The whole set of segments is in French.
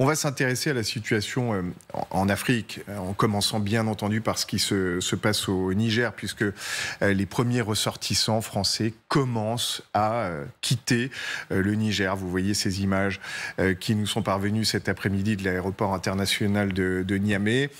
On va s'intéresser à la situation euh, en Afrique, euh, en commençant bien entendu par ce qui se, passe au Niger, puisque euh, les premiers ressortissants français commencent à quitter le Niger. Vous voyez ces images qui nous sont parvenues cet après-midi de l'aéroport international de, de Niamey.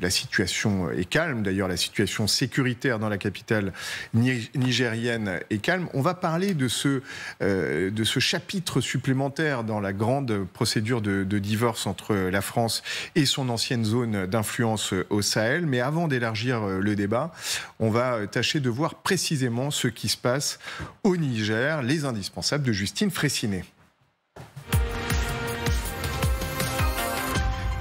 La situation est calme, d'ailleurs la situation sécuritaire dans la capitale nigérienne est calme. On va parler de ce, euh, chapitre supplémentaire dans la grande procédure de, divorce entre la France et son ancienne zone d'influence au Sahel. Mais avant d'élargir euh, le débat, on va tâcher de voir précisément ce qui se passe au Niger, les indispensables de Justine Fressinet.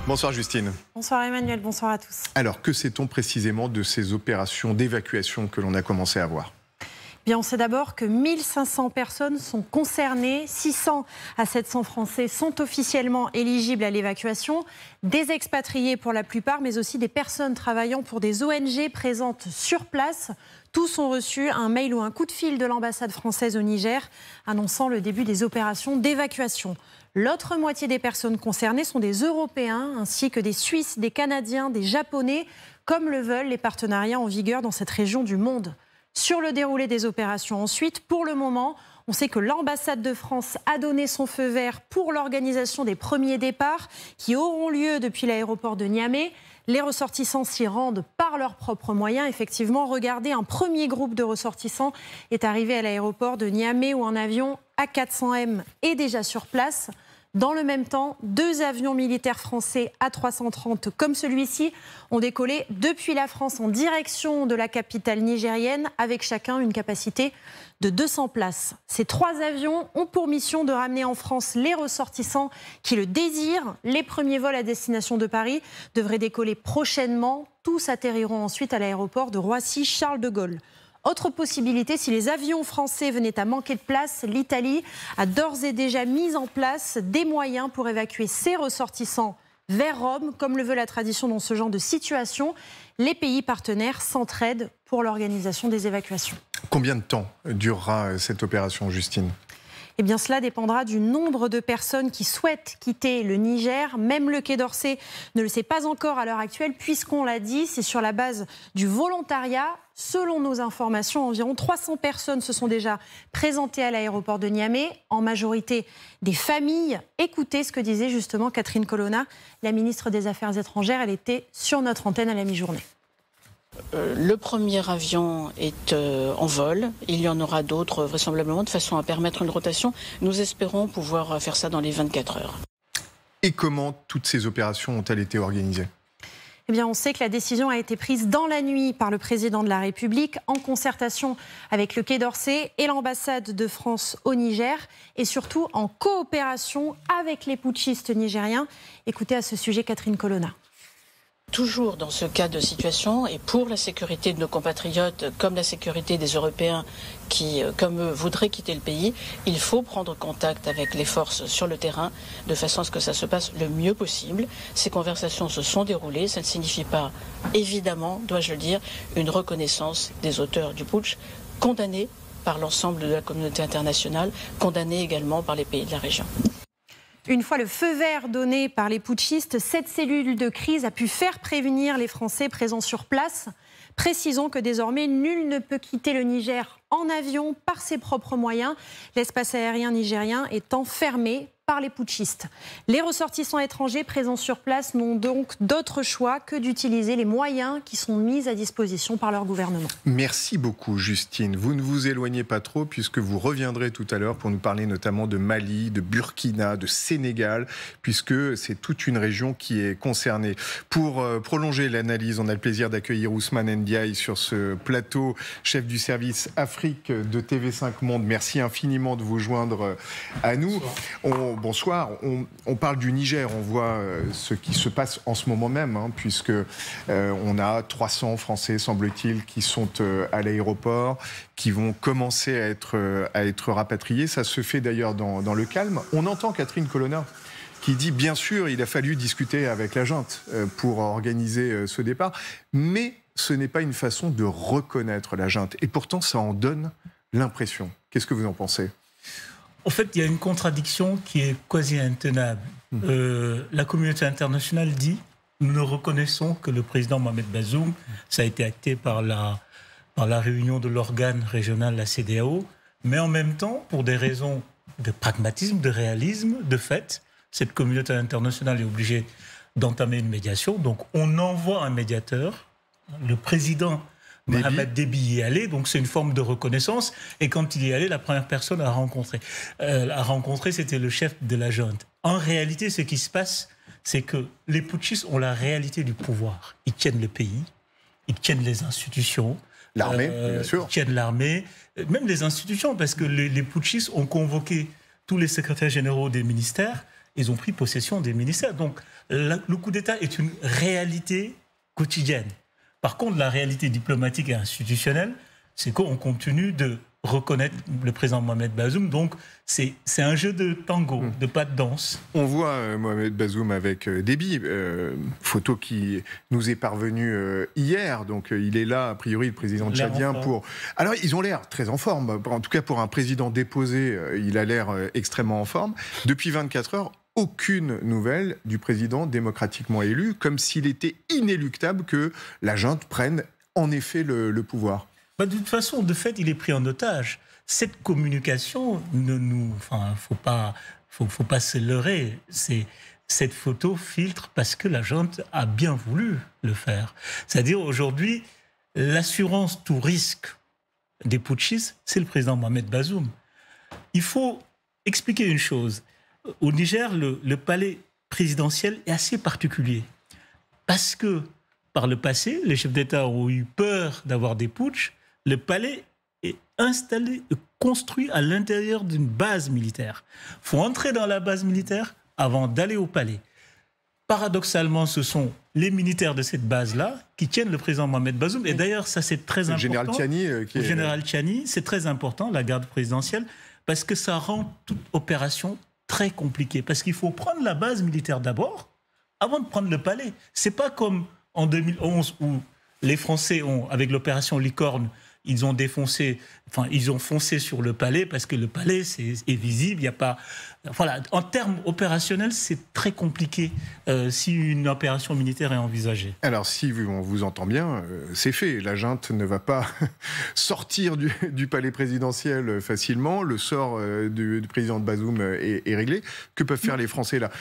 Bonsoir Justine. Bonsoir Emmanuel, bonsoir à tous. Alors, que sait-on précisément de ces opérations d'évacuation que l'on a commencé à voir? Bien, on sait d'abord que 1500 personnes sont concernées, 600 à 700 Français sont officiellement éligibles à l'évacuation, des expatriés pour la plupart, mais aussi des personnes travaillant pour des ONG présentes sur place. Tous ont reçu un mail ou un coup de fil de l'ambassade française au Niger annonçant le début des opérations d'évacuation. L'autre moitié des personnes concernées sont des Européens ainsi que des Suisses, des Canadiens, des Japonais, comme le veulent les partenariats en vigueur dans cette région du monde. Sur le déroulé des opérations ensuite, pour le moment, on sait que l'ambassade de France a donné son feu vert pour l'organisation des premiers départs qui auront lieu depuis l'aéroport de Niamey. Les ressortissants s'y rendent par leurs propres moyens. Effectivement, regardez, un premier groupe de ressortissants est arrivé à l'aéroport de Niamey où un avion A400M est déjà sur place. Dans le même temps, deux avions militaires français A330 comme celui-ci ont décollé depuis la France en direction de la capitale nigérienne avec chacun une capacité de 200 places. Ces trois avions ont pour mission de ramener en France les ressortissants qui le désirent. Les premiers vols à destination de Paris devraient décoller prochainement. Tous atterriront ensuite à l'aéroport de Roissy-Charles de Gaulle. Autre possibilité, si les avions français venaient à manquer de place, l'Italie a d'ores et déjà mis en place des moyens pour évacuer ses ressortissants vers Rome, comme le veut la tradition dans ce genre de situation. Les pays partenaires s'entraident pour l'organisation des évacuations. Combien de temps durera cette opération, Justine? Eh bien, cela dépendra du nombre de personnes qui souhaitent quitter le Niger. Même le Quai d'Orsay ne le sait pas encore à l'heure actuelle, puisqu'on l'a dit, c'est sur la base du volontariat. Selon nos informations, environ 300 personnes se sont déjà présentées à l'aéroport de Niamey, en majorité des familles. Écoutez ce que disait justement Catherine Colonna, la ministre des Affaires étrangères. Elle était sur notre antenne à la mi-journée. Euh, le premier avion est euh, en vol. Il y en aura d'autres vraisemblablement de façon à permettre une rotation. Nous espérons pouvoir faire ça dans les 24 heures. Et comment toutes ces opérations ont-elles été organisées? Eh bien, on sait que la décision a été prise dans la nuit par le président de la République en concertation avec le Quai d'Orsay et l'ambassade de France au Niger et surtout en coopération avec les putschistes nigériens. Écoutez à ce sujet Catherine Colonna. Toujours dans ce cas de situation, et pour la sécurité de nos compatriotes, comme la sécurité des Européens qui, euh, comme eux, voudraient quitter le pays, il faut prendre contact avec les forces sur le terrain de façon à ce que ça se passe le mieux possible. Ces conversations se sont déroulées. Ça ne signifie pas, évidemment, dois-je le dire, une reconnaissance des auteurs du putsch condamnés par l'ensemble de la communauté internationale, condamnés également par les pays de la région. Une fois le feu vert donné par les putschistes, cette cellule de crise a pu faire prévenir les Français présents sur place. Précisons que désormais, nul ne peut quitter le Niger en avion par ses propres moyens, l'espace aérien nigérien étant fermé les putschistes. Les ressortissants étrangers présents sur place n'ont donc d'autre choix que d'utiliser les moyens qui sont mis à disposition par leur gouvernement. Merci beaucoup Justine. Vous ne vous éloignez pas trop puisque vous reviendrez tout à l'heure pour nous parler notamment de Mali, de Burkina, de Sénégal, puisque c'est toute une région qui est concernée. Pour euh, prolonger l'analyse, on a le plaisir d'accueillir Ousmane Ndiaye sur ce plateau, chef du service Afrique de TV5 Monde. Merci infiniment de vous joindre euh, à nous. On, bonsoir. On, parle du Niger, on voit euh, ce qui se passe en ce moment même, hein, puisque euh, on a 300 Français, semble-t-il, qui sont euh, à l'aéroport, qui vont commencer à être, rapatriés. Ça se fait d'ailleurs dans, dans, le calme. On entend Catherine Colonna qui dit bien sûr, il a fallu discuter avec la junte pour organiser ce départ, mais ce n'est pas une façon de reconnaître la junte. Et pourtant, ça en donne l'impression. Qu'est-ce que vous en pensez? En fait, il y a une contradiction qui est quasi intenable. Mmh. Euh, la communauté internationale dit nous ne reconnaissons que le président Mohamed Bazoum. Ça a été acté par la, par la réunion de l'organe régional, la CDAO. Mais en même temps, pour des raisons de pragmatisme, de réalisme, de fait, cette communauté internationale est obligée d'entamer une médiation. Donc on envoie un médiateur. Le président Mohamed Déby y est allé, donc c'est une forme de reconnaissance. Et quand il y est allé, la première personne à rencontrer, euh, à rencontrer, c'était le chef de la junte. En réalité, ce qui se passe, c'est que les putschistes ont la réalité du pouvoir. Ils tiennent le pays, ils tiennent les institutions. L'armée, euh, bien sûr. Ils tiennent l'armée, même les institutions, parce que les, les putschistes ont convoqué tous les secrétaires généraux des ministères, ils ont pris possession des ministères. Donc le coup d'État est une réalité quotidienne. Par contre, la réalité diplomatique et institutionnelle, c'est qu'on continue de reconnaître le président Mohamed Bazoum. Donc, c'est un jeu de tango, hmm. de pas de danse. On voit euh, Mohamed Bazoum avec euh, Déby, euh, photo qui nous est parvenue hier. Donc, il est là, a priori, le président tchadien pour. Alors, ils ont l'air très en forme. En tout cas, pour un président déposé, il a l'air extrêmement en forme. Depuis 24 heures, aucune nouvelle du président démocratiquement élu, comme s'il était inéluctable que la junte prenne en effet le, pouvoir. Bah, de toute façon, de fait, il est pris en otage. Cette communication, ne nous, enfin, faut pas, faut, pas se leurrer. C'est cette photo filtre parce que la junte a bien voulu le faire. C'est-à-dire aujourd'hui, l'assurance tout risque des putschistes, c'est le président Mohamed Bazoum. Il faut expliquer une chose au Niger, le, palais présidentiel est assez particulier. Parce que, par le passé, les chefs d'État ont eu peur d'avoir des putschs. Le palais est installé, construit à l'intérieur d'une base militaire. Il faut entrer dans la base militaire avant d'aller au palais. Paradoxalement, ce sont les militaires de cette base-là qui tiennent le président Mohamed Bazoum. Et d'ailleurs, ça c'est très important. Le général. Euh, le général Tchani, c'est très important, la garde présidentielle, parce que ça rend toute opération très compliqué parce qu'il faut prendre la base militaire d'abord avant de prendre le palais. C'est pas comme en 2011 où les Français ont, avec l'opération Licorne, ils ont défoncé, enfin, ils ont foncé sur le palais parce que le palais est, visible. Il y a pas, voilà, en termes opérationnels, c'est très compliqué euh, si une opération militaire est envisagée. Alors, si on vous entend bien, euh, c'est fait. La junte ne va pas sortir du, palais présidentiel facilement. Le sort euh, du, président de Bazoum est, réglé. Que peuvent faire les Français là?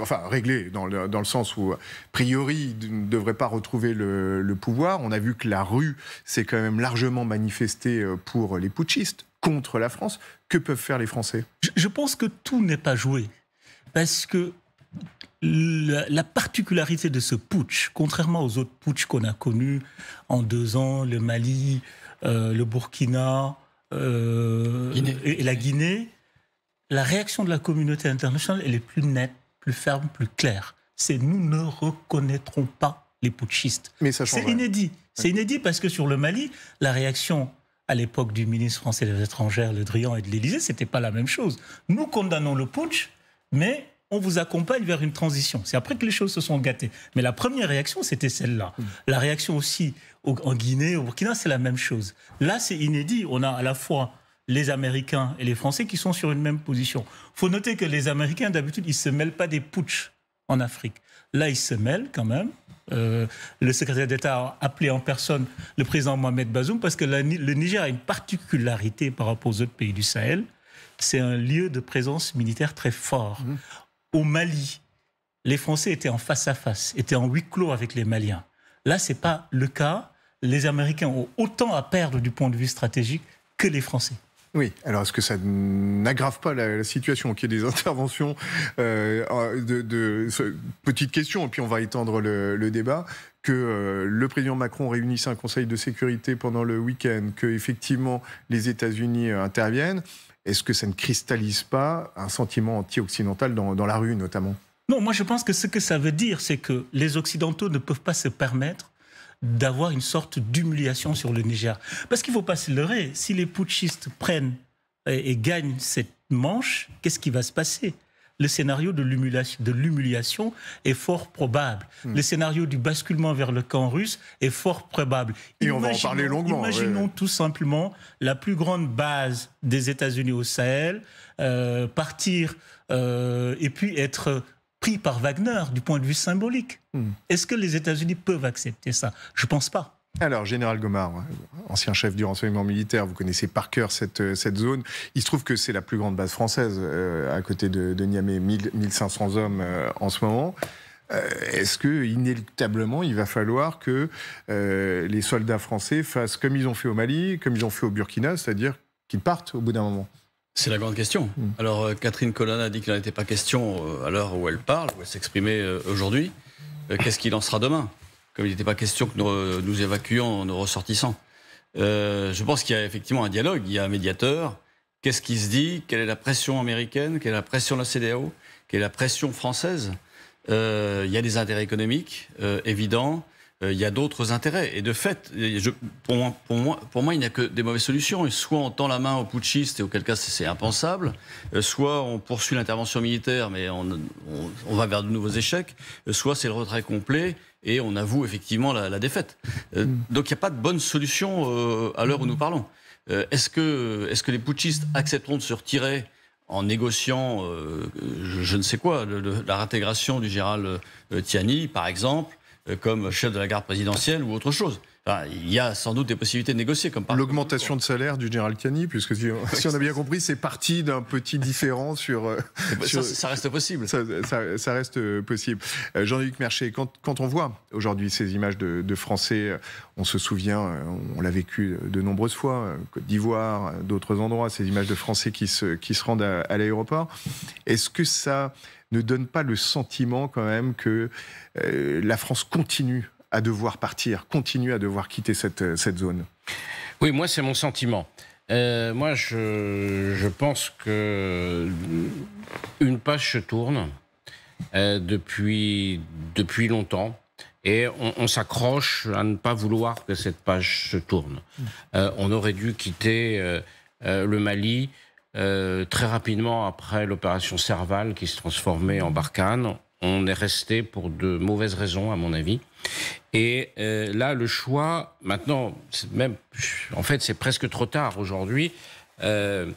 Enfin, réglé dans le, dans le, sens où, a priori, ils ne devraient pas retrouver le, le pouvoir. On a vu que la rue s'est quand même largement manifester euh, pour les putschistes contre la France. Que peuvent faire les Français? Je pense que tout n'est pas joué. Parce que la, particularité de ce putsch, contrairement aux autres putschs qu'on a connus en deux ans, le Mali, euh, le Burkina euh, et, la Guinée, la réaction de la communauté internationale, elle est plus nette, plus ferme, plus claire. C'est nous ne reconnaîtrons pas les putschistes. Mais ça C'est inédit. C'est inédit parce que sur le Mali, la réaction à l'époque du ministre français des étrangères, Le Drian et de l'Élysée, c'était pas la même chose. Nous condamnons le putsch, mais on vous accompagne vers une transition. C'est après que les choses se sont gâtées. Mais la première réaction, c'était celle-là. Mm. La réaction aussi en Guinée, au Burkina, c'est la même chose. Là, c'est inédit. On a à la fois les Américains et les Français qui sont sur une même position. Il faut noter que les Américains, d'habitude, ils ne se mêlent pas des putschs en Afrique. Là, ils se mêlent quand même. Euh, le secrétaire d'État a appelé en personne le président Mohamed Bazoum parce que le Niger a une particularité par rapport aux autres pays du Sahel. C'est un lieu de présence militaire très fort. Mmh. Au Mali, les Français étaient en face à face, étaient en huis clos avec les Maliens. Là, ce n'est pas le cas. Les Américains ont autant à perdre du point de vue stratégique que les Français. Oui, alors est-ce que ça n'aggrave pas la, situation qu'il y ait des interventions euh, de, Petite question, et puis on va étendre le, débat que euh, le président Macron réunisse un conseil de sécurité pendant le week-end, que effectivement les États-Unis euh, interviennent, est-ce que ça ne cristallise pas un sentiment anti-occidental dans, dans, la rue notamment? Non, moi je pense que ce que ça veut dire, c'est que les Occidentaux ne peuvent pas se permettre d'avoir une sorte d'humiliation sur le Niger. Parce qu'il ne faut pas se leurrer, si les putschistes prennent et, gagnent cette manche, qu'est-ce qui va se passer? Le scénario de l'humiliation est fort probable. Hmm. Le scénario du basculement vers le camp russe est fort probable. Et on va en parler longuement. Imaginons tout simplement la plus grande base des États-Unis au Sahel, euh, partir euh, et puis être pris par Wagner du point de vue symbolique. Hmm. Est-ce que les États-Unis peuvent accepter ça? Je ne pense pas. Alors, Général Gomard, ancien chef du renseignement militaire, vous connaissez par cœur cette, euh, cette zone. Il se trouve que c'est la plus grande base française euh, à côté de, Niamey, 1500 hommes euh, en ce moment. Est-ce que inéluctablement il va falloir que les soldats français fassent comme ils ont fait au Mali, comme ils ont fait au Burkina, c'est-à-dire qu'ils partent au bout d'un moment? C'est la grande question. Hmm. Alors, Catherine Colonna a dit qu'il n'en était pas question à l'heure où elle parle, où elle s'exprimait aujourd'hui. Qu'est-ce qu'il en sera demain? Comme il n'était pas question que nous, évacuions nos ressortissants. Euh, je pense qu'il y a effectivement un dialogue, il y a un médiateur. Qu'est-ce qui se dit? Quelle est la pression américaine? Quelle est la pression de la CDAO Quelle est la pression française? Euh, Il y a des intérêts économiques euh, évidents. Euh, il y a d'autres intérêts. Et de fait, je, pour, moi, pour, moi, pour moi, il n'y a que des mauvaises solutions. Soit on tend la main aux putschistes, et auquel cas c'est impensable, euh, soit on poursuit l'intervention militaire, mais on, on, va vers de nouveaux échecs, euh, soit c'est le retrait complet, et on avoue effectivement la, la défaite. Mm. Donc il n'y a pas de bonne solution à l'heure où nous parlons. Est-ce que, est que les putschistes accepteront de se retirer en négociant, je, je, ne sais quoi, la réintégration du général Tiani, par exemple, euh, comme chef de la garde présidentielle ou autre chose. il y a sans doute des possibilités de négocier. comme L'augmentation de salaire du général Cani, puisque si, on a bien compris, c'est parti d'un petit différent sur, euh, Ça, reste possible. Ça, reste possible. Euh, Jean-Luc Merchet, quand, quand, on voit aujourd'hui ces images de, Français, on se souvient, on l'a vécu de nombreuses fois, Côte d'Ivoire, d'autres endroits, ces images de Français qui se, qui se rendent à, à l'aéroport. Est-ce que ça ne donne pas le sentiment quand même que euh, la France continue à devoir partir, continue à devoir quitter cette, euh, cette zone Oui, moi c'est mon sentiment. Euh, moi, je, je, pense que une page se tourne depuis, depuis longtemps et on, on s'accroche à ne pas vouloir que cette page se tourne. on aurait dû quitter le Mali euh, très rapidement après l'opération Serval qui se transformait en Barkhane, on est resté pour de mauvaises raisons, à mon avis. Et euh, là, le choix, maintenant, même, en fait, c'est presque trop tard aujourd'hui. Euh,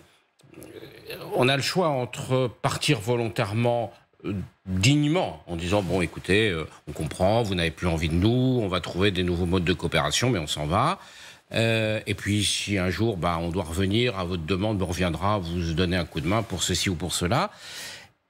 on a le choix entre partir volontairement dignement en disant bon écoutez on comprend vous n'avez plus envie de nous on va trouver des nouveaux modes de coopération mais on s'en va euh, et puis, si un jour, bah, on doit revenir à votre demande, on reviendra vous donner un coup de main pour ceci ou pour cela,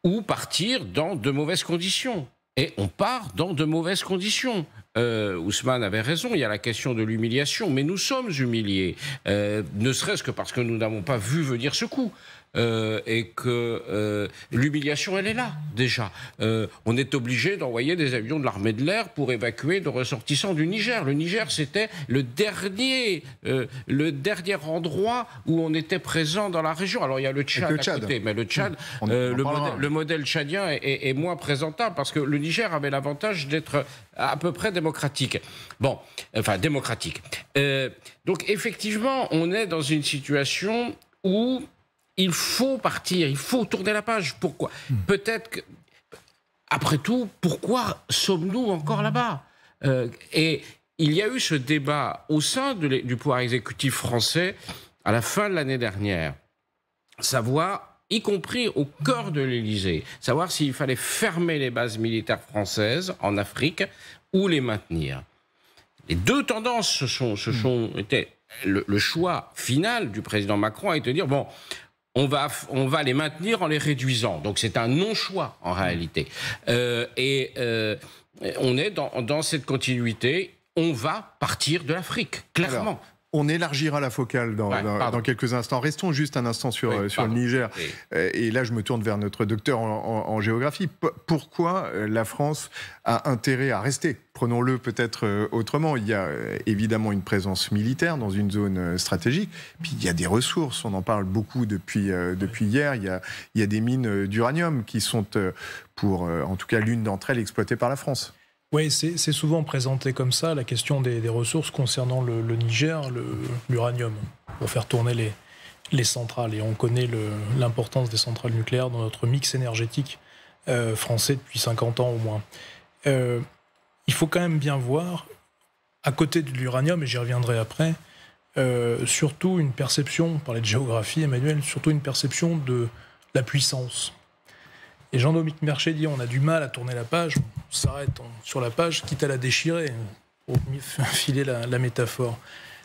ou partir dans de mauvaises conditions. Et on part dans de mauvaises conditions. Euh, Ousmane avait raison, il y a la question de l'humiliation, mais nous sommes humiliés, euh, ne serait-ce que parce que nous n'avons pas vu venir ce coup. Euh, et que euh, l'humiliation, elle est là déjà. Euh, on est obligé d'envoyer des avions de l'armée de l'air pour évacuer de ressortissants du Niger. Le Niger, c'était le dernier, le dernier endroit où on était présent dans la région. Alors il y a le Tchad, à côté, mais le Tchad, le, modèle, tchadien est, moins présentable parce que le Niger avait l'avantage d'être à peu près démocratique. Bon, enfin démocratique. donc effectivement, on est dans une situation où il faut partir, il faut tourner la page. Pourquoi hmm. Peut-être que, après tout, pourquoi sommes-nous encore là-bas? Euh, Et il y a eu ce débat au sein du pouvoir exécutif français à la fin de l'année dernière, savoir, y compris au cœur de l'Élysée, savoir s'il fallait fermer les bases militaires françaises en Afrique ou les maintenir. Les deux tendances se sont, se hmm. sont été le, le, choix final du président Macron a été de dire bon, on va, on va les maintenir en les réduisant. Donc c'est un non-choix en réalité. Euh, et euh, on est dans, dans, cette continuité. On va partir de l'Afrique, clairement. On élargira la focale dans, dans, quelques instants. Restons juste un instant sur, euh, sur le Niger. Euh, et là, je me tourne vers notre docteur en, géographie. pourquoi euh, la France a intérêt à rester? Prenons-le peut-être autrement. Il y a évidemment une présence militaire dans une zone stratégique. Puis il y a des ressources. On en parle beaucoup depuis, depuis hier. Il y, a, il y a des mines d'uranium qui sont, pour en tout cas l'une d'entre elles, exploitées par la France. Oui, c'est souvent présenté comme ça, la question des, ressources concernant le, Niger, l'uranium, pour faire tourner les, les centrales. Et on connaît l'importance des centrales nucléaires dans notre mix énergétique euh, français depuis 50 ans au moins. Euh, il faut quand même bien voir, à côté de l'uranium, et j'y reviendrai après, euh, surtout une perception, on parlait de géographie, Emmanuel, surtout une perception de la puissance. Et Jean-Dominique Merchet dit on a du mal à tourner la page, on s'arrête sur la page, quitte à la déchirer, pour filer la, métaphore.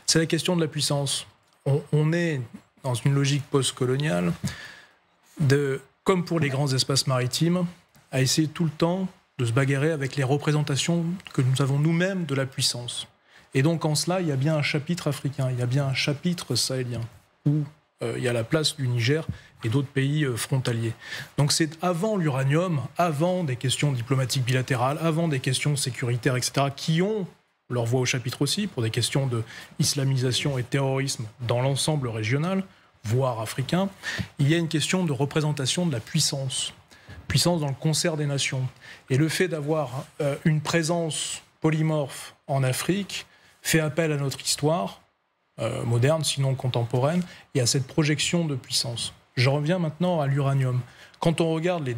C'est la question de la puissance. On, on est dans une logique post-coloniale, de, comme pour les grands espaces maritimes, à essayer tout le temps de se bagarrer avec les représentations que nous avons nous-mêmes de la puissance. Et donc en cela, il y a bien un chapitre africain, il y a bien un chapitre sahélien, où il y a la place du Niger et d'autres pays euh, frontaliers. Donc c'est avant l'uranium, avant des questions diplomatiques bilatérales, avant des questions sécuritaires, etc., qui ont leur voix au chapitre aussi, pour des questions de islamisation et terrorisme dans l'ensemble régional, voire africain, il y a une question de représentation de la puissance, puissance dans le concert des nations. Et le fait d'avoir euh, une présence polymorphe en Afrique fait appel à notre histoire euh, moderne, sinon contemporaine, et à cette projection de puissance. Je reviens maintenant à l'uranium. Quand on regarde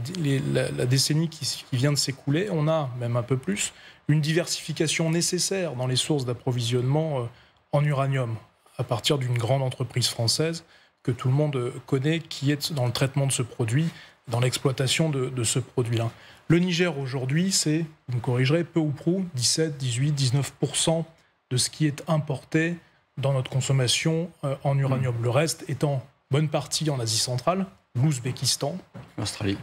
la, décennie qui vient de s'écouler, on a, même un peu plus, une diversification nécessaire dans les sources d'approvisionnement euh, en uranium, à partir d'une grande entreprise française que tout le monde connaît, qui est dans le traitement de ce produit, dans l'exploitation de, ce produit-là. Le Niger aujourd'hui, c'est, vous me corrigerez, peu ou prou, 17, 18, 19% de ce qui est importé dans notre consommation euh, en uranium. Le reste étant bonne partie en Asie centrale, l'Ouzbékistan, l'Australie,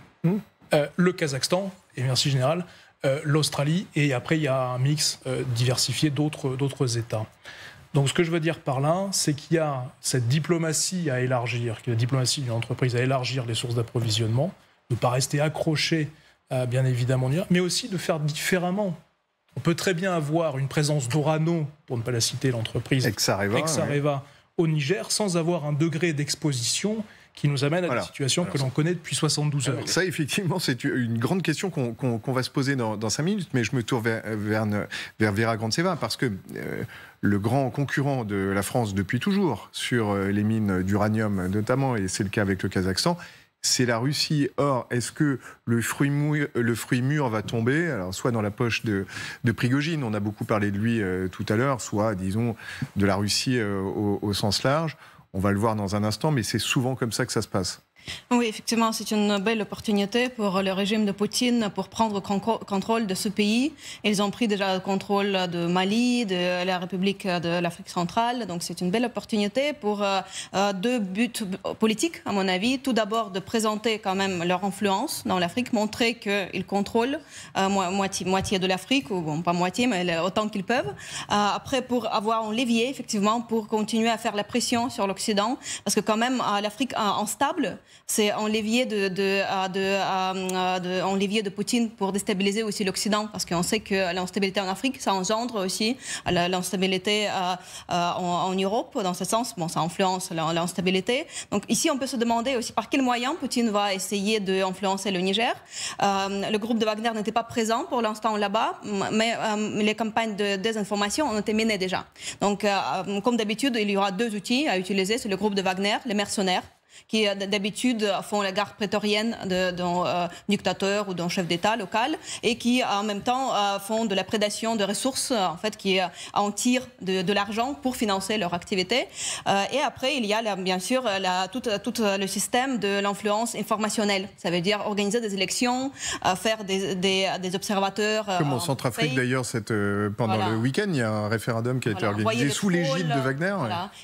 euh, le Kazakhstan, et merci général, euh, l'Australie, et après il y a un mix diversifié d'autres États. Donc ce que je veux dire par là, c'est qu'il y a cette diplomatie à élargir, la diplomatie d'une entreprise à élargir les sources d'approvisionnement, de ne pas rester accroché à, bien évidemment, mais aussi de faire différemment. On peut très bien avoir une présence d'Orano, pour ne pas la citer, l'entreprise Exareva, au Niger, sans avoir un degré d'exposition qui nous amène à la situation que l'on connaît depuis 72 heures. Ça, effectivement, c'est une grande question qu'on va se poser dans, dans 5 minutes, mais je me tourne vers, vers, vers Vera Grandseva, parce que euh, le grand concurrent de la France depuis toujours sur euh, les mines d'uranium notamment, et c'est le cas avec le Kazakhstan, c'est la Russie. Or, est-ce que le fruit, mûr, le fruit mûr va tomber? Alors, soit dans la poche de, de Prigogine, on a beaucoup parlé de lui euh, tout à l'heure, soit, disons, de la Russie au, au, sens large. On va le voir dans un instant, mais c'est souvent comme ça que ça se passe. Oui, effectivement, c'est une belle opportunité pour le régime de Poutine pour prendre contrôle de ce pays. Ils ont pris déjà le contrôle de Mali, de la République de l'Afrique centrale. Donc c'est une belle opportunité pour euh, euh, deux buts politiques, à mon avis. Tout d'abord, de présenter quand même leur influence dans l'Afrique, montrer qu'ils contrôlent euh, moitié, de l'Afrique, ou bon, pas moitié, mais autant qu'ils peuvent. après, pour avoir un levier, effectivement, pour continuer à faire la pression sur l'Occident, parce que quand même, l'Afrique en stable, c'est un levier de, de, de, de, levier de Poutine pour déstabiliser aussi l'Occident, parce qu'on sait que l'instabilité en Afrique, ça engendre aussi l'instabilité en, en, Europe, dans ce sens, bon, ça influence l'instabilité. Donc ici, on peut se demander aussi par quels moyens Poutine va essayer d'influencer le Niger. Euh, le groupe de Wagner n'était pas présent pour l'instant là-bas, mais euh, les campagnes de désinformation ont été menées déjà. Donc, euh, comme d'habitude, il y aura deux outils à utiliser, c'est le groupe de Wagner, les mercenaires, qui euh, d'habitude font la garde prétorienne d'un euh, dictateur ou d'un chef d'État local et qui en même temps euh, font de la prédation de ressources en fait qui en tirent de, l'argent pour financer leur activité. et après il y a bien sûr la, tout, tout, le système de l'influence informationnelle. Ça veut dire organiser des élections, faire des, des, observateurs. Comme en Centrafrique d'ailleurs, pendant le week-end, il y a un référendum qui a été organisé sous l'égide de Wagner.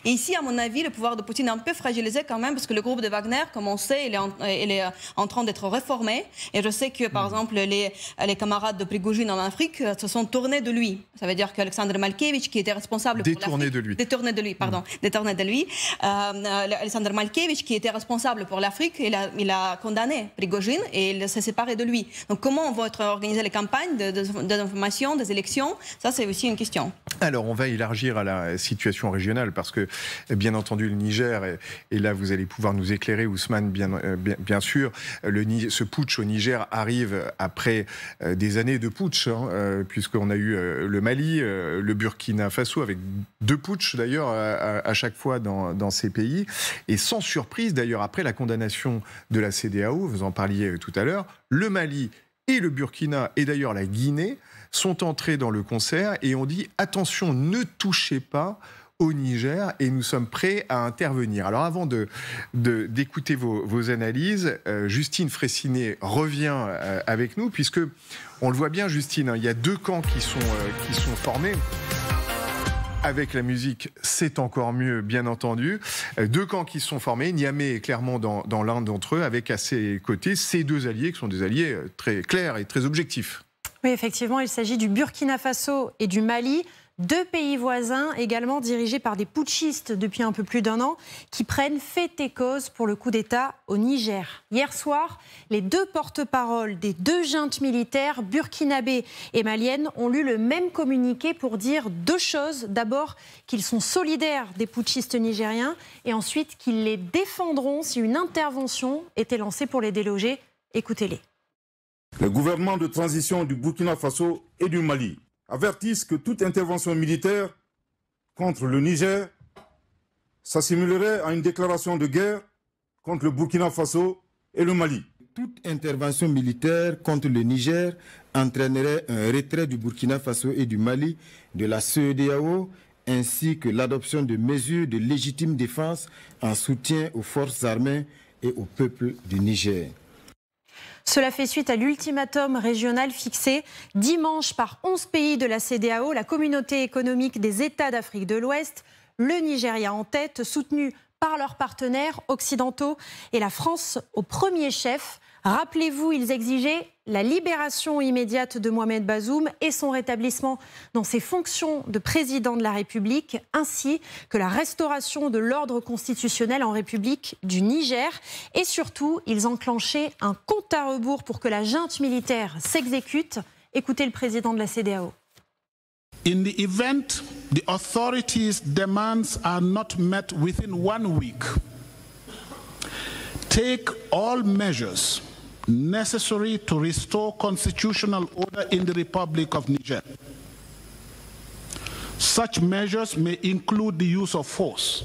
Et ici, à mon avis, le pouvoir de Poutine est un peu fragilisé quand même parce que le groupe de Wagner, comme on sait, il est en, il est en train d'être réformé. Et je sais que, par mm. exemple, les, les camarades de Prigogine en Afrique se sont tournés de lui. Ça veut dire qu'Alexandre Malkevich, qui était responsable détourné de lui, détourné de lui, pardon, mm. détourné de lui, euh, Alexandre Malkevich, qui était responsable pour l'Afrique, il a, il a condamné Prigogine et il s'est séparé de lui. Donc, comment vont être organisées les campagnes d'information, de, des élections? Ça, c'est aussi une question. Alors, on va élargir à la situation régionale parce que, bien entendu, le Niger, et, et là, vous allez pouvoir nous éclairer, Ousmane, bien, bien, sûr. Le, ce putsch au Niger arrive après des années de putsch, hein, puisqu'on a eu le Mali, le Burkina Faso, avec deux putschs d'ailleurs à, chaque fois dans, dans ces pays. Et sans surprise, d'ailleurs, après la condamnation de la CDAO, vous en parliez tout à l'heure, le Mali et le Burkina, et d'ailleurs la Guinée, sont entrés dans le concert et ont dit attention, ne touchez pas au Niger et nous sommes prêts à intervenir. Alors avant de, d'écouter vos, analyses, euh, Justine Fressinet revient euh, avec nous puisque on le voit bien Justine, hein, il y a deux camps qui sont, euh, qui sont formés. Avec la musique, c'est encore mieux, bien entendu. Deux camps qui sont formés. Niamey est clairement dans, dans l'un d'entre eux, avec à ses côtés ces deux alliés qui sont des alliés très clairs et très objectifs. Oui, effectivement, il s'agit du Burkina Faso et du Mali. Deux pays voisins, également dirigés par des putschistes depuis un peu plus d'un an, qui prennent fait et cause pour le coup d'État au Niger. Hier soir, les deux porte-paroles des deux juntes militaires, burkinabés et maliennes, ont lu le même communiqué pour dire deux choses. D'abord, qu'ils sont solidaires des putschistes nigériens, et ensuite qu'ils les défendront si une intervention était lancée pour les déloger. Écoutez-les. Le gouvernement de transition du Burkina Faso et du Mali avertissent que toute intervention militaire contre le Niger s'assimilerait à une déclaration de guerre contre le Burkina Faso et le Mali. Toute intervention militaire contre le Niger entraînerait un retrait du Burkina Faso et du Mali de la CEDEAO ainsi que l'adoption de mesures de légitime défense en soutien aux forces armées et au peuple du Niger. Cela fait suite à l'ultimatum régional fixé dimanche par 11 pays de la CDAO, la communauté économique des États d'Afrique de l'Ouest, le Nigeria en tête, soutenu par leurs partenaires occidentaux et la France au premier chef. Rappelez-vous, ils exigeaient la libération immédiate de Mohamed Bazoum et son rétablissement dans ses fonctions de président de la République, ainsi que la restauration de l'ordre constitutionnel en République du Niger. Et surtout, ils enclenchaient un compte à rebours pour que la junte militaire s'exécute. Écoutez le président de la CDAO. In the event the authorities' demands are not met within one week, take all measures necessary to restore constitutional order in the Republic of Niger. Such measures may include the use of force.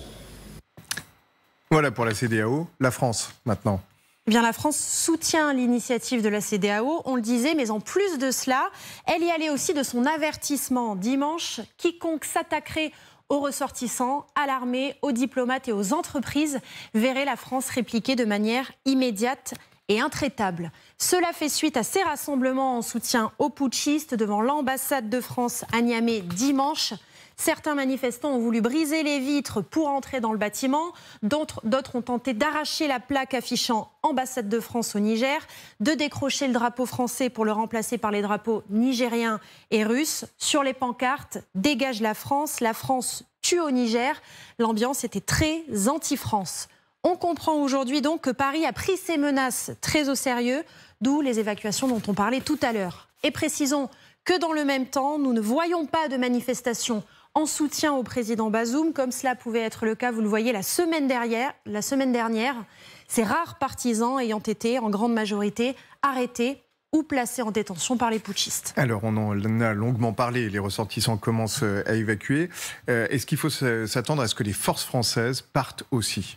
Voilà pour la CDAO. La France, maintenant. Eh bien, la France soutient l'initiative de la CDAO, on le disait, mais en plus de cela, elle y allait aussi de son avertissement dimanche. Quiconque s'attaquerait aux ressortissants, à l'armée, aux diplomates et aux entreprises verrait la France répliquer de manière immédiate et intraitable. Cela fait suite à ces rassemblements en soutien aux putschistes devant l'ambassade de France à Niamey dimanche. Certains manifestants ont voulu briser les vitres pour entrer dans le bâtiment. D'autres ont tenté d'arracher la plaque affichant Ambassade de France au Niger, de décrocher le drapeau français pour le remplacer par les drapeaux nigériens et russes. Sur les pancartes, dégage la France, la France tue au Niger. L'ambiance était très anti-France. On comprend aujourd'hui donc que Paris a pris ces menaces très au sérieux, d'où les évacuations dont on parlait tout à l'heure. Et précisons que dans le même temps, nous ne voyons pas de manifestations en soutien au président Bazoum, comme cela pouvait être le cas, vous le voyez, la semaine dernière. La ces rares partisans ayant été, en grande majorité, arrêtés ou placés en détention par les putschistes. Alors, on en a longuement parlé, les ressortissants commencent à évacuer. Euh, est-ce qu'il faut s'attendre à ce que les forces françaises partent aussi?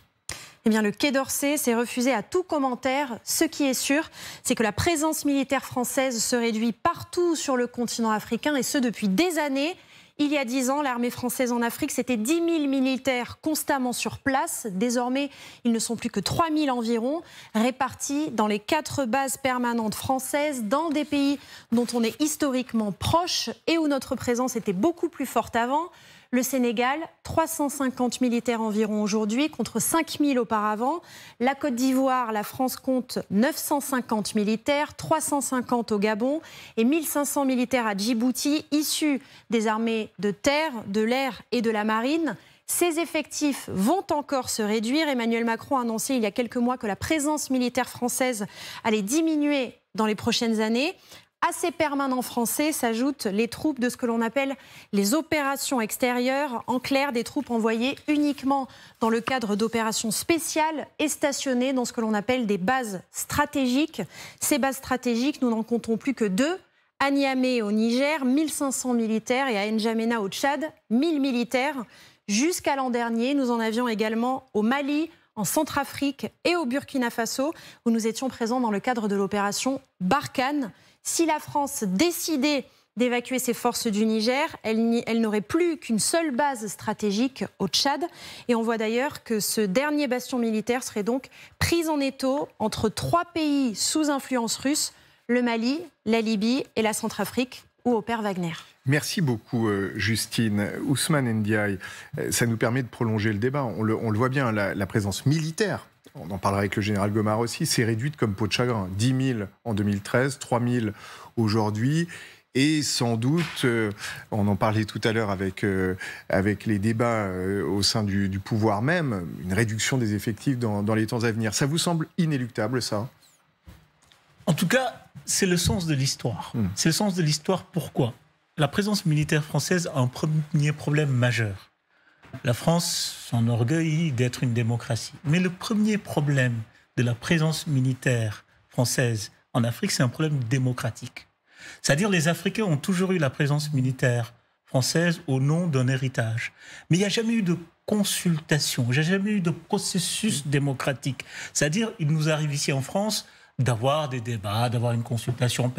Eh bien, le Quai d'Orsay s'est refusé à tout commentaire. Ce qui est sûr, c'est que la présence militaire française se réduit partout sur le continent africain, et ce depuis des années. Il y a dix ans, l'armée française en Afrique, c'était 10 000 militaires constamment sur place. Désormais, ils ne sont plus que 3 000 environ, répartis dans les quatre bases permanentes françaises, dans des pays dont on est historiquement proche et où notre présence était beaucoup plus forte avant. Le Sénégal, 350 militaires environ aujourd'hui, contre 5000 auparavant. La Côte d'Ivoire, la France compte 950 militaires, 350 au Gabon et 1500 militaires à Djibouti, issus des armées de terre, de l'air et de la marine. Ces effectifs vont encore se réduire. Emmanuel Macron a annoncé il y a quelques mois que la présence militaire française allait diminuer dans les prochaines années À ces permanents français s'ajoutent les troupes de ce que l'on appelle les opérations extérieures, en clair des troupes envoyées uniquement dans le cadre d'opérations spéciales et stationnées dans ce que l'on appelle des bases stratégiques. Ces bases stratégiques, nous n'en comptons plus que deux. À Niamey au Niger, 1500 militaires et à N'Djamena au Tchad, 1000 militaires. Jusqu'à l'an dernier, nous en avions également au Mali, en Centrafrique et au Burkina Faso, où nous étions présents dans le cadre de l'opération Barkhane. Si la France décidait d'évacuer ses forces du Niger, elle, n'aurait plus qu'une seule base stratégique au Tchad. Et on voit d'ailleurs que ce dernier bastion militaire serait donc pris en étau entre trois pays sous influence russe, le Mali, la Libye et la Centrafrique, où opère Wagner. Merci beaucoup, euh, Justine. Ousmane Ndiaye, euh, ça nous permet de prolonger le débat. On le, voit bien, la présence militaire on en parlera avec le général Gomard aussi, s'est réduite comme peau de chagrin. 10 000 en 2013, 3 000 aujourd'hui. Et sans doute, euh, on en parlait tout à l'heure avec, euh, avec les débats euh, au sein du, pouvoir même, une réduction des effectifs dans, les temps à venir. Ça vous semble inéluctable, ça? En tout cas, c'est le sens de l'histoire. Hmm. C'est le sens de l'histoire. Pourquoi? La présence militaire française a un premier problème majeur la France s'enorgueillit d'être une démocratie. Mais le premier problème de la présence militaire française en Afrique, c'est un problème démocratique. C'est-à-dire les Africains ont toujours eu la présence militaire française au nom d'un héritage. Mais il n'y a jamais eu de consultation, il n'y a jamais eu de processus démocratique. C'est-à-dire, il nous arrive ici en France d'avoir des débats, d'avoir une consultation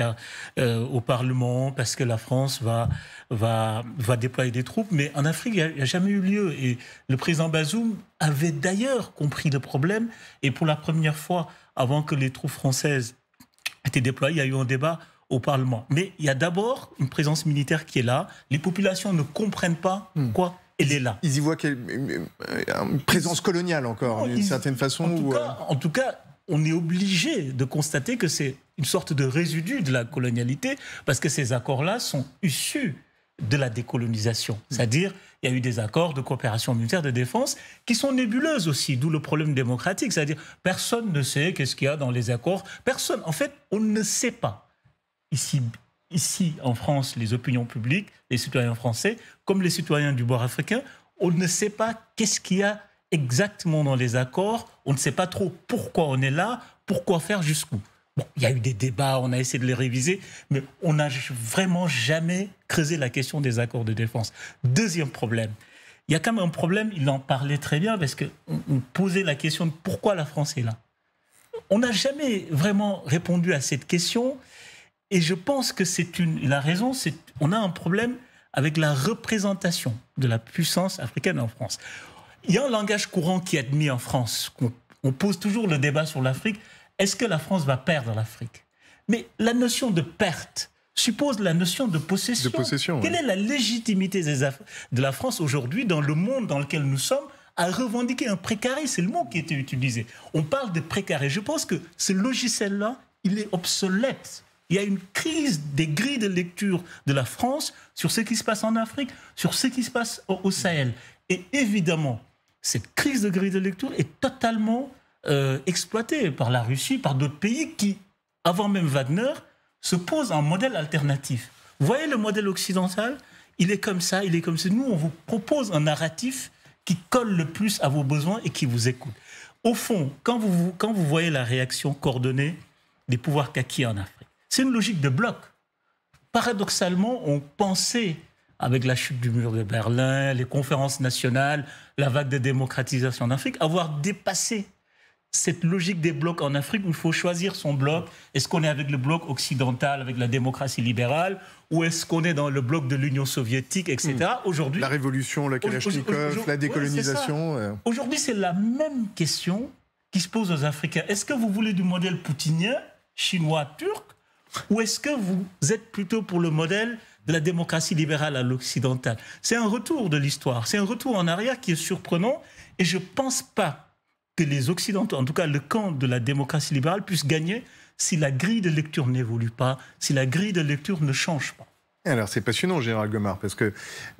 euh, au Parlement, parce que la France va, va, va déployer des troupes. Mais en Afrique, il n'y a, jamais eu lieu. Et le président Bazoum avait d'ailleurs compris le problème. Et pour la première fois, avant que les troupes françaises étaient déployées, il y a eu un débat au Parlement. Mais il y a d'abord une présence militaire qui est là. Les populations ne comprennent pas hmm. quoi elle est là. Ils y voient une présence coloniale encore, d'une certaine façon. En tout, cas, euh, en tout cas, on est obligé de constater que c'est une sorte de résidu de la colonialité, parce que ces accords-là sont issus de la décolonisation. C'est-à-dire, il y a eu des accords de coopération militaire de défense qui sont nébuleuses aussi, d'où le problème démocratique. C'est-à-dire, personne ne sait qu'est-ce qu'il y a dans les accords. Personne, en fait, on ne sait pas. Ici, ici, en France, les opinions publiques, les citoyens français, comme les citoyens du bord africain, on ne sait pas qu'est-ce qu'il y a exactement dans les accords. On ne sait pas trop pourquoi on est là, pourquoi faire jusqu'où. Bon, il y a eu des débats, on a essayé de les réviser, mais on n'a vraiment jamais creusé la question des accords de défense. Deuxième problème, il y a quand même un problème, il en parlait très bien, parce qu'on on posait la question de pourquoi la France est là. On n'a jamais vraiment répondu à cette question, et je pense que c'est une la raison, c'est on a un problème avec la représentation de la puissance africaine en France. Il y a un langage courant qui est admis en France. On, pose toujours le débat sur l'Afrique. Est-ce que la France va perdre l'Afrique? Mais la notion de perte suppose la notion de possession. Quelle est la légitimité de la France aujourd'hui dans le monde dans lequel nous sommes à revendiquer un précaré? C'est le mot qui était utilisé. On parle de précaré. Je pense que ce logiciel-là, il est obsolète. Il y a une crise des grilles de lecture de la France sur ce qui se passe en Afrique, sur ce qui se passe au Sahel. Et évidemment, cette crise de grille de lecture est totalement euh, exploitée par la Russie, par d'autres pays qui, avant même Wagner, se posent un modèle alternatif. Vous voyez le modèle occidental? Il est comme ça, il est comme ça. Nous, on vous propose un narratif qui colle le plus à vos besoins et qui vous écoute. Au fond, quand vous, quand vous voyez la réaction coordonnée des pouvoirs kaki en Afrique, c'est une logique de bloc. Paradoxalement, on pensait avec la chute du mur de Berlin, les conférences nationales, la vague de démocratisation en Afrique, avoir dépassé cette logique des blocs en Afrique où il faut choisir son bloc. Est-ce qu'on est avec le bloc occidental, avec la démocratie libérale, ou est-ce qu'on est dans le bloc de l'Union soviétique, etc. Hmm. Aujourd'hui, la révolution, la Kalachnikov, la décolonisation. Aujourd'hui, c'est la même question qui se pose aux Africains. Est-ce que vous voulez du modèle poutinien, chinois, turc, ou est-ce que vous êtes plutôt pour le modèle de la démocratie libérale à l'occidental. C'est un retour de l'histoire, c'est un retour en arrière qui est surprenant et je ne pense pas que les Occidentaux, en tout cas le camp de la démocratie libérale, puisse gagner si la grille de lecture n'évolue pas, si la grille de lecture ne change pas. Alors c'est passionnant, Gérald Gomard, parce que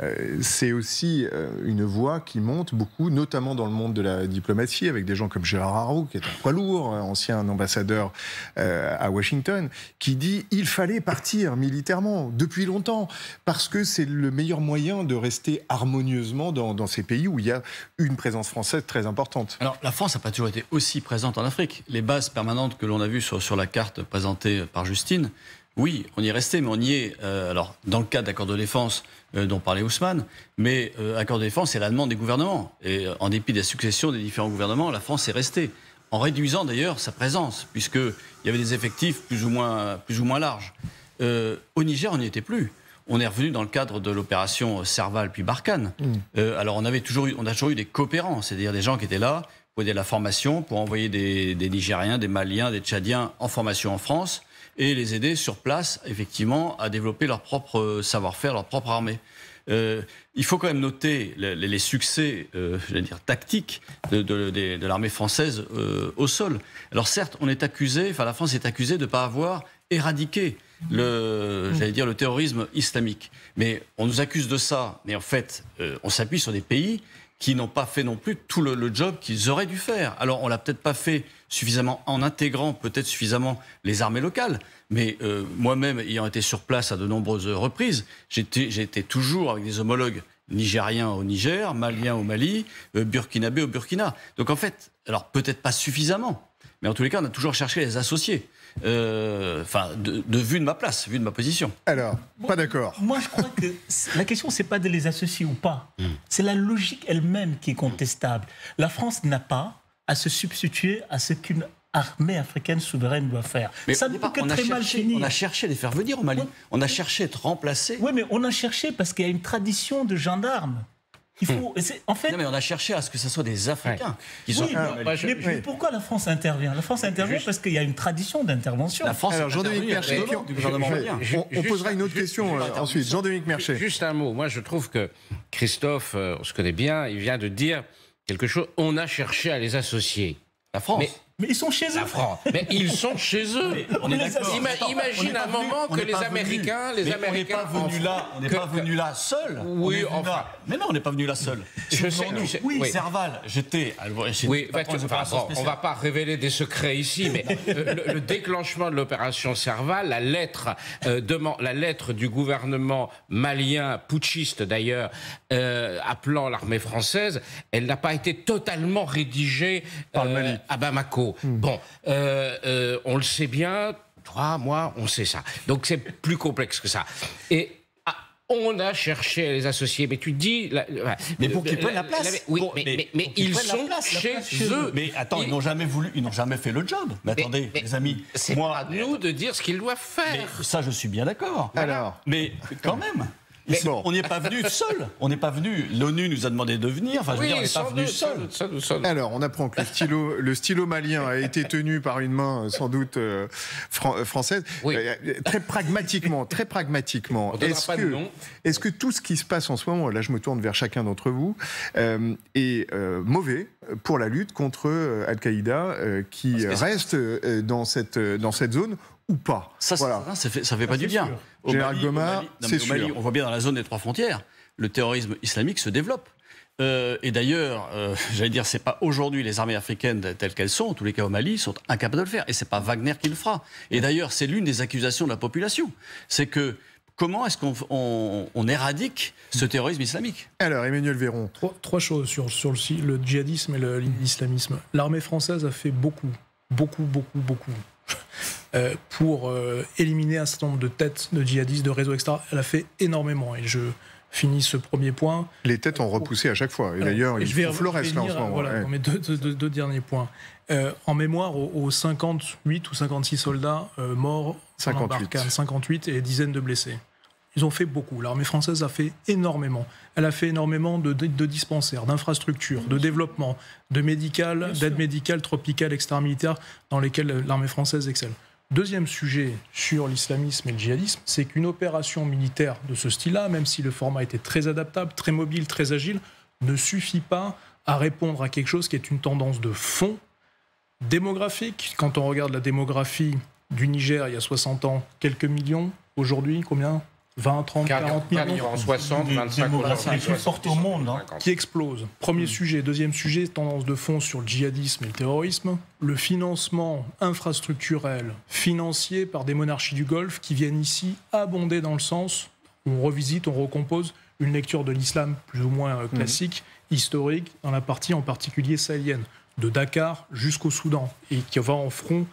euh, c'est aussi euh, une voix qui monte beaucoup, notamment dans le monde de la diplomatie, avec des gens comme Gérard Haro, qui est un poids lourd, hein, ancien ambassadeur euh, à Washington, qui dit il fallait partir militairement depuis longtemps, parce que c'est le meilleur moyen de rester harmonieusement dans, dans, ces pays où il y a une présence française très importante. Alors la France n'a pas toujours été aussi présente en Afrique. Les bases permanentes que l'on a vues sur, sur la carte présentée par Justine, oui, on y est resté, mais on y est, euh, alors, dans le cadre d'accords de défense euh, dont parlait Ousmane, mais euh, accord de défense, c'est la demande des gouvernements. Et en dépit des successions des différents gouvernements, la France est restée. En réduisant d'ailleurs sa présence, puisqu'il y avait des effectifs plus ou moins, plus ou moins larges. au Niger, on n'y était plus. On est revenu dans le cadre de l'opération Serval puis Barkhane. Mm. alors on, avait toujours eu, on a toujours eu des coopérants, c'est-à-dire des gens qui étaient là pour aider la formation, pour envoyer des, des Nigériens, des Maliens, des Tchadiens en formation en France et les aider sur place, effectivement, à développer leur propre savoir-faire, leur propre armée. Euh, il faut quand même noter les, succès, euh, dire, tactiques de, de, l'armée française euh, au sol. Alors certes, on est accusé, enfin la France est accusée de ne pas avoir éradiqué le, j'allais dire, le terrorisme islamique. Mais on nous accuse de ça. Mais en fait, euh, on s'appuie sur des pays qui n'ont pas fait non plus tout le, job qu'ils auraient dû faire. Alors on l'a peut-être pas fait suffisamment en intégrant peut-être suffisamment les armées locales, mais euh, moi-même ayant été sur place à de nombreuses reprises, j'étais toujours avec des homologues nigériens au Niger, maliens au Mali, euh, burkinabés au Burkina. Donc en fait, alors peut-être pas suffisamment, mais en tous les cas, on a toujours cherché les associés. Euh, enfin, de, de, vue de ma place, vue de ma position. Alors, pas d'accord. Moi, je crois que la question, c'est pas de les associer ou pas. Hmm. C'est la logique elle-même qui est contestable. La France n'a pas à se substituer à ce qu'une armée africaine souveraine doit faire. Mais ça ne peut que très mal finir. On a cherché à les faire venir au Mali. On a cherché à être remplacés. Oui, mais on a cherché parce qu'il y a une tradition de gendarmes. Il faut, en fait, non, mais on a cherché à ce que ce soit des Africains qui oui, mais, pourquoi la France intervient? La France intervient parce qu'il y a une tradition d'intervention. La France Alors, Jean-Dominique Merchet, on, posera une autre question euh, ensuite. Jean-Dominique Merchet. Juste un mot. Moi, je trouve que Christophe, euh, on se connaît bien, il vient de dire quelque chose. On a cherché à les associer. La France. Mais ils sont chez eux. Mais ils sont chez eux. on est imagine un moment que les Américains, les Américains. On n'est pas venu là. On n'est pas venu là seul. Oui, enfin. Mais non, on n'est pas venu là seul. Je sais. Oui, Serval. J'étais. Oui, on va pas révéler des secrets ici, mais le, déclenchement de l'opération Serval, la lettre, euh, la lettre du gouvernement malien, putschiste d'ailleurs, euh, appelant l'armée française, elle n'a pas été totalement rédigée euh, à Bamako. Hmm. Bon, euh, euh, on le sait bien, toi, moi, on sait ça. Donc c'est plus complexe que ça. Et ah, on a cherché à les associer, mais tu dis. mais pour qu'ils prennent la place. oui, mais, mais, ils sont chez, eux. Mais attends, ils, n'ont jamais voulu, ils n'ont jamais fait le job. Mais, attendez, les amis. C'est moi, à nous de dire ce qu'ils doivent faire. ça, je suis bien d'accord. Alors. Mais quand même. On n'est pas venu seul. On n'est pas venu. L'ONU nous a demandé de venir. Enfin, je veux dire, on n'est pas venu seul. Alors, on apprend que le stylo, le stylo malien a été tenu par une main sans doute euh, euh, française. Euh, très pragmatiquement, très pragmatiquement. Est-ce que, est que tout ce qui se passe en ce moment, là, je me tourne vers chacun d'entre vous, est mauvais pour la lutte contre Al-Qaïda qui reste dans cette dans cette zone ou pas. Ça, voilà. ça, fait, ça fait pas du bien. Gomard, c'est sûr. on voit bien dans la zone des trois frontières, le terrorisme islamique se développe. Euh, et d'ailleurs, euh, j'allais dire, c'est pas aujourd'hui les armées africaines telles qu'elles sont, en tous les cas au Mali, sont incapables de le faire. Et c'est pas Wagner qui le fera. Et d'ailleurs, c'est l'une des accusations de la population. C'est que comment est-ce qu'on éradique ce terrorisme islamique? Alors, Emmanuel Véron. Trois, choses sur, sur le, le, djihadisme et l'islamisme. L'armée française a fait beaucoup, beaucoup, beaucoup, beaucoup pour euh, éliminer un certain nombre de têtes de djihadistes, de réseaux, etc. Elle a fait énormément. Et je finis ce premier point. Les têtes ont repoussé à chaque fois. Et d'ailleurs, il faut Flores là en ce moment. Voilà, mais deux, derniers points. Euh, en mémoire aux, 58 ou 56 soldats morts 58. en 58 et dizaines de blessés. Ils ont fait beaucoup. L'armée française a fait énormément. Elle a fait énormément de, dispensaires, d'infrastructures, de développement, de médical, d'aide médicale, tropicale, extra-militaire, dans lesquelles l'armée française excelle. Deuxième sujet sur l'islamisme et le djihadisme, c'est qu'une opération militaire de ce style-là, même si le format était très adaptable, très mobile, très agile, ne suffit pas à répondre à quelque chose qui est une tendance de fond démographique. Quand on regarde la démographie du Niger il y a 60 ans, quelques millions. Aujourd'hui, combien? 20, 30, 40 millions. 60, 25, les plus fortes au monde. Hein. Qui explose. Premier sujet. Deuxième sujet, tendance de fond sur le djihadisme et le terrorisme. Le financement infrastructurel, financier par des monarchies du Golfe qui viennent ici abonder dans le sens où on revisite, on recompose une lecture de l'islam plus ou moins euh, classique, historique, dans la partie en particulier sahélienne, de Dakar jusqu'au Soudan, et qui va en front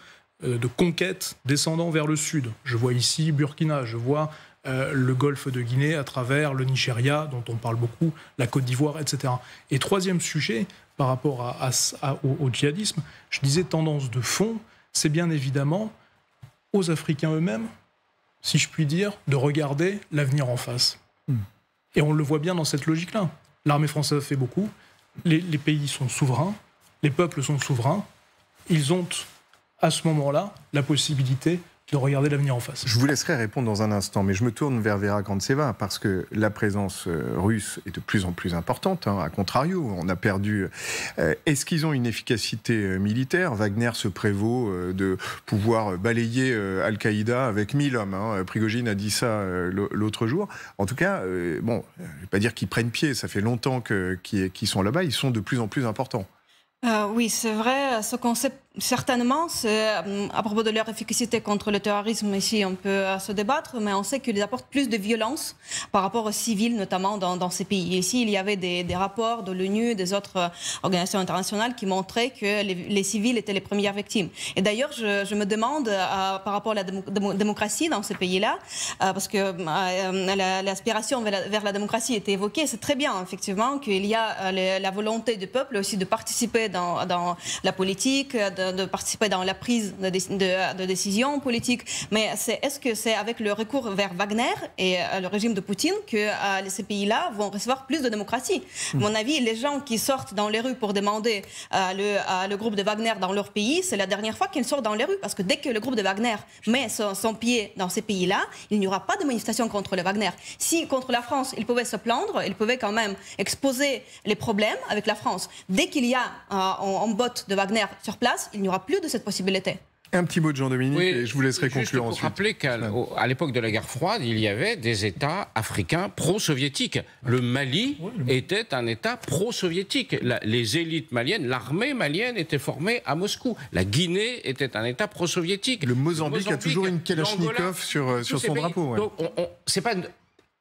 euh, de conquête descendant vers le sud. Je vois ici Burkina, je vois euh, le golfe de Guinée à travers le Nigeria, dont on parle beaucoup, la Côte d'Ivoire, etc. Et troisième sujet, par rapport au, djihadisme, je disais tendance de fond, c'est bien évidemment aux Africains eux-mêmes, si je puis dire, de regarder l'avenir en face. Hmm. Et on le voit bien dans cette logique-là. L'armée française fait beaucoup, les pays sont souverains, les peuples sont souverains, ils ont à ce moment-là la possibilité de regarder l'avenir en face. Je vous laisserai répondre dans un instant, mais je me tourne vers Vera Kantseva parce que la présence euh, russe est de plus en plus importante. Hein, à contrario, on a perdu. Euh, est-ce qu'ils ont une efficacité euh, militaire? Wagner se prévaut de pouvoir balayer Al-Qaïda avec 1000 hommes. Hein. Prigogine a dit ça l'autre jour. En tout cas, bon, je ne vais pas dire qu'ils prennent pied. Ça fait longtemps qu'ils sont là-bas. Ils sont de plus en plus importants. oui, c'est vrai. Ce concept Certainement, euh, à propos de leur efficacité contre le terrorisme, ici on peut euh, se débattre, mais on sait qu'ils apportent plus de violence par rapport aux civils, notamment dans, ces pays. ici, il y avait des, rapports de l'ONU des autres euh, organisations internationales qui montraient que les, civils étaient les premières victimes. Et d'ailleurs, je, me demande par rapport à la démocratie dans ces pays-là, parce que l'aspiration vers, la démocratie était évoquée, c'est très bien, effectivement, qu'il y a la volonté du peuple aussi de participer dans, la politique, de, participer dans la prise de, de, décision politique. Mais est-ce que c'est avec le recours vers Wagner et euh, le régime de Poutine que euh, ces pays-là vont recevoir plus de démocratie? À mon avis, les gens qui sortent dans les rues pour demander euh, le, groupe de Wagner dans leur pays, c'est la dernière fois qu'ils sortent dans les rues. Parce que dès que le groupe de Wagner met son, pied dans ces pays-là, il n'y aura pas de manifestation contre le Wagner. Si contre la France, il pouvait se plaindre, il pouvait quand même exposer les problèmes avec la France. Dès qu'il y a un bot de Wagner sur place, il n'y aura plus de cette possibilité. Un petit mot de Jean-Dominique et je vous laisserai conclure pour rappeler qu'à l'époque de la guerre froide, il y avait des États africains pro-soviétiques. Le Mali était un État pro-soviétique. Les élites maliennes, l'armée malienne était formée à Moscou. La Guinée était un État pro-soviétique. Le Mozambique, a toujours une Kalachnikov sur, euh, sur son drapeau. c'est pas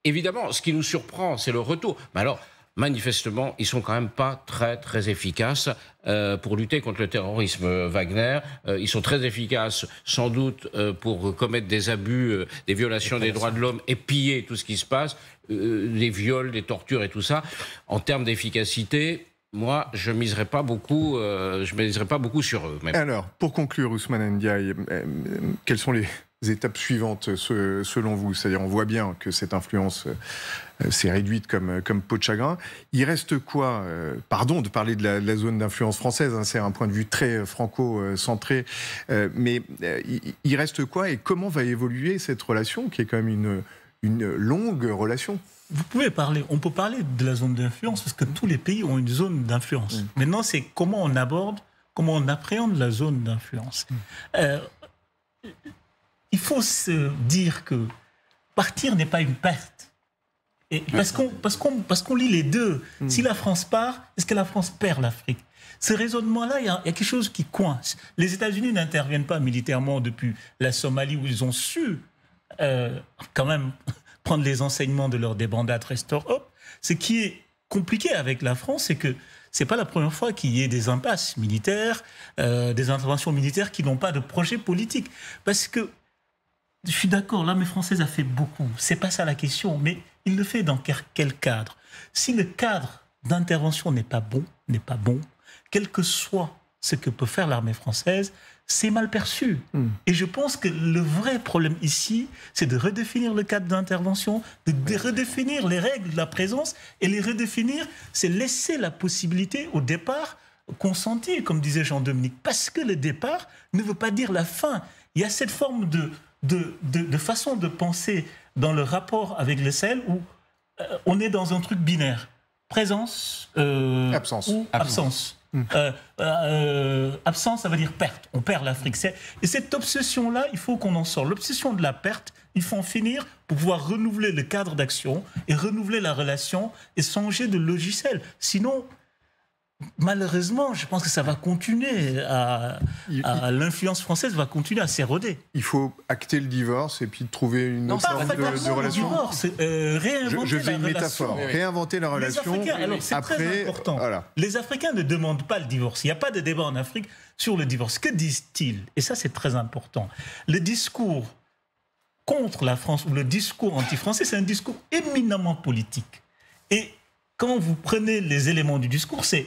évidemment ce qui nous surprend, c'est le retour. Mais alors manifestement, ils sont quand même pas très très efficaces euh, pour lutter contre le terrorisme. Euh, Wagner, euh, ils sont très efficaces, sans doute, pour commettre des abus, des violations des droits de l'homme et piller tout ce qui se passe, les viols, les tortures et tout ça. En termes d'efficacité, moi, je miserais pas beaucoup, je pas beaucoup sur eux. Alors, pour conclure, Ousmane Ndiaye, quelles sont les étapes suivantes selon vous? C'est-à-dire, on voit bien que cette influence euh, s'est réduite comme, comme peau de chagrin. Il reste quoi euh, Pardon de parler de la, zone d'influence française, hein, c'est un point de vue très franco-centré, euh, mais il, reste quoi et comment va évoluer cette relation qui est quand même une, une longue relation? Vous pouvez parler, on peut parler de la zone d'influence parce que tous les pays ont une zone d'influence. Mm. Maintenant, c'est comment on aborde, comment on appréhende la zone d'influence. Mm. il faut se dire que partir n'est pas une perte parce qu'on parce qu'on parce qu'on lit les deux. Hmm. Si la France part, est-ce que la France perd l'Afrique? Ce raisonnement-là, il y, a quelque chose qui coince. Les États-Unis n'interviennent pas militairement depuis la Somalie où ils ont su euh, quand même prendre les enseignements de leur débandade Restore Hope. Ce qui est compliqué avec la France, c'est que c'est pas la première fois qu'il y ait des impasses militaires, euh, des interventions militaires qui n'ont pas de projet politique. Parce que je suis d'accord, l'armée française a fait beaucoup. C'est pas ça la question, mais il le fait dans quel cadre? Si le cadre d'intervention n'est pas bon, n'est pas bon, quel que soit ce que peut faire l'armée française, c'est mal perçu. Hmm. Et je pense que le vrai problème ici, c'est de redéfinir le cadre d'intervention, de, redéfinir les règles de la présence, et les redéfinir, c'est laisser la possibilité au départ consenti, comme disait Jean-Dominique, parce que le départ ne veut pas dire la fin. Il y a cette forme de, de, de façon de penser dans le rapport avec le sel où euh, on est dans un truc binaire. Présence euh, absence. ou absence. Hum. Euh, absence, ça veut dire perte. On perd l'Afrique. Et cette obsession-là, il faut qu'on en sorte. L'obsession de la perte, Il faut en finir pour pouvoir renouveler le cadre d'action et renouveler la relation et changer de logiciel. Sinon, malheureusement, je pense que ça va continuer à, à- l'influence française va continuer à s'éroder. Il faut acter le divorce et puis trouver une autre forme de, de le relation. divorce, euh, Je, réinventer je fais la une relation. métaphore. Réinventer la Les relation. Africains, alors c'est très important. voilà. Les Africains ne demandent pas le divorce. Il n'y a pas de débat en Afrique sur le divorce. Que disent-ils? Et ça, c'est très important. Le discours contre la France ou le discours anti-français, c'est un discours éminemment politique. Et quand vous prenez les éléments du discours, c'est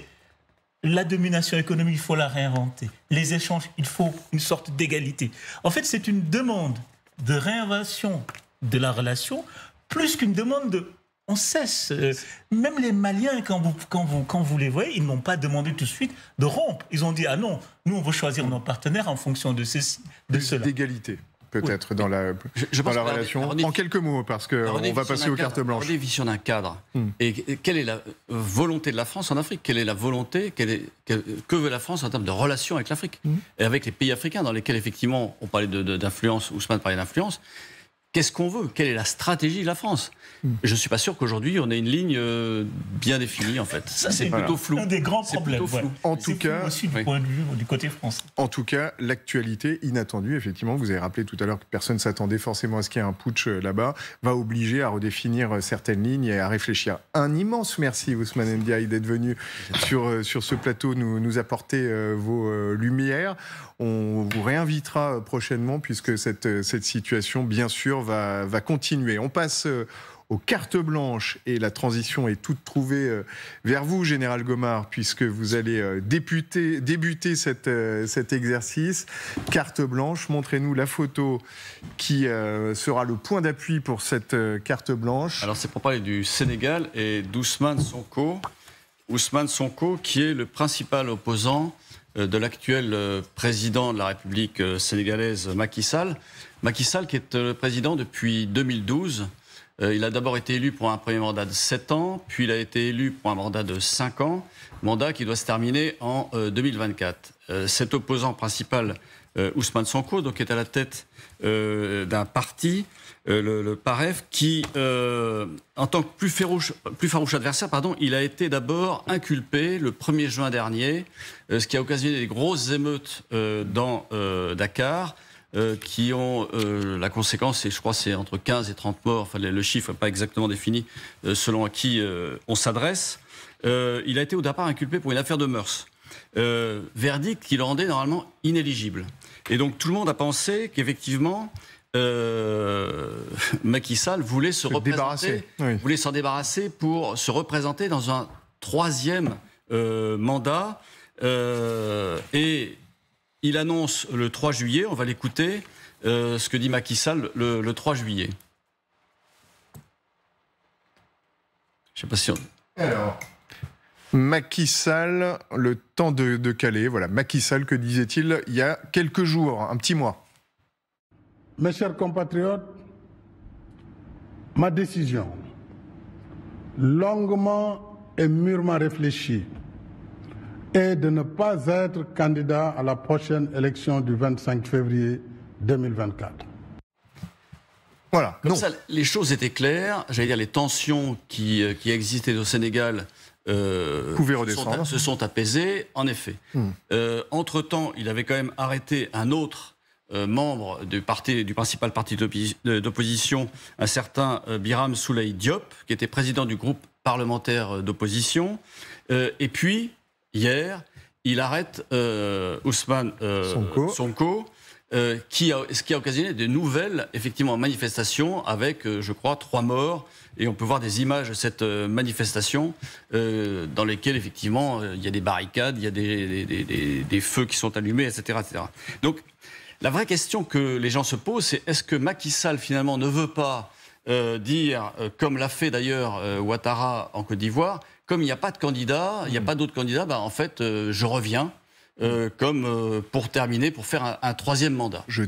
la domination économique, il faut la réinventer. Les échanges, il faut une sorte d'égalité. En fait, c'est une demande de réinvention de la relation plus qu'une demande de on cesse. Euh, même les Maliens, quand vous, quand, vous, quand vous les voyez, ils n'ont pas demandé tout de suite de rompre. Ils ont dit ah non, nous on veut choisir nos partenaires en fonction de ceci, de Plus cela. d'égalité peut-être dans la, Je- je dans pense la que relation. la En quelques mots, parce qu'on va passer aux cadre, cartes blanches. La redéfinition d'un cadre. Hmm. Et, quelle est la volonté de la France en Afrique? Quelle est la volonté? Quelle est- Que veut la France en termes de relations avec l'Afrique? Hmm. Et avec les pays africains dans lesquels, effectivement, on parlait d'influence, Ousmane parlait d'influence. Qu'est-ce qu'on veut? Quelle est la stratégie de la France? Hmm. Je ne suis pas sûr qu'aujourd'hui, on ait une ligne euh, bien définie, en fait. Ça, c'est Voilà. plutôt flou. Un des grands problèmes. ouais. En tout cas- aussi du Oui. point de vue du côté français. En tout cas, l'actualité inattendue, effectivement, vous avez rappelé tout à l'heure que personne ne s'attendait forcément à ce qu'il y ait un putsch euh, là-bas, va obliger à redéfinir euh, certaines lignes et à réfléchir. Un immense merci, Ousmane Ndiaye, d'être venu sur, sur ce plateau nous, nous apporter euh, vos euh, lumières. On vous réinvitera prochainement puisque cette, cette situation, bien sûr, va, continuer. On passe euh, aux cartes blanches et la transition est toute trouvée euh, vers vous, Général Gomard, puisque vous allez euh, débuter, débuter cet exercice. Carte blanche, montrez-nous la photo qui sera le point d'appui pour cette carte blanche. Alors, c'est pour parler du Sénégal et d'Ousmane Sonko. Ousmane Sonko, qui est le principal opposant de l'actuel président de la République sénégalaise, Macky Sall. Macky Sall, qui est euh, le président depuis 2012. Euh, Il a d'abord été élu pour un premier mandat de 7 ans, puis il a été élu pour un mandat de 5 ans, mandat qui doit se terminer en euh, 2024. Euh, Cet opposant principal, Ousmane Sonko, donc est à la tête d'un parti, le, PAREF, qui, en tant que plus farouche, plus farouche adversaire, pardon, il a été d'abord inculpé le 1er juin dernier, ce qui a occasionné des grosses émeutes dans Dakar. Euh, qui ont euh, la conséquence, et je crois c'est entre 15 et 30 morts, enfin le, chiffre n'est pas exactement défini euh, selon à qui on s'adresse. Il a été au départ inculpé pour une affaire de mœurs. Verdict qui le rendait normalement inéligible. Et donc tout le monde a pensé qu'effectivement, Macky Sall voulait se, Se représenter, débarrasser, oui. voulait s'en débarrasser pour se représenter dans un troisième mandat. Et il annonce le 3 juillet, on va l'écouter, euh, ce que dit Macky Sall le, le 3 juillet. Je sais pas si on... Alors. Macky Sall, le temps de, de caler. Voilà, Macky Sall, que disait-il il y a quelques jours, un petit mois Mes chers compatriotes, ma décision, longuement et mûrement réfléchie, est de ne pas être candidat à la prochaine élection du 25 février 2024. Voilà, Comme non. ça, les choses étaient claires. J'allais dire, les tensions qui, euh, qui existaient au Sénégal euh, Pouvaient se sont- redescendre. Se, sont apaisées, en effet. Hmm. Euh, Entre-temps, il avait quand même arrêté un autre euh, membre du, parti, du principal parti d'opposition, un certain euh, Biram Souley Diop, qui était président du groupe parlementaire d'opposition. Euh, et puis, hier, il arrête euh, Ousmane euh, Sonko. Sonko, euh, qui a, ce qui a occasionné de nouvelles effectivement manifestations avec, euh, je crois, trois morts. Et on peut voir des images de cette euh, manifestation euh, dans lesquelles effectivement il y a des barricades, il y a des, des- des- des feux qui sont allumés, etc., etc. Donc la vraie question que les gens se posent, c'est est-ce que Macky Sall finalement ne veut pas euh, dire, euh, comme l'a fait d'ailleurs euh, Ouattara en Côte d'Ivoire, comme il n'y a pas de candidat, il n'y a pas d'autres candidats, bah, en fait, euh, je reviens euh, comme euh, pour terminer, pour faire un, un troisième mandat. Je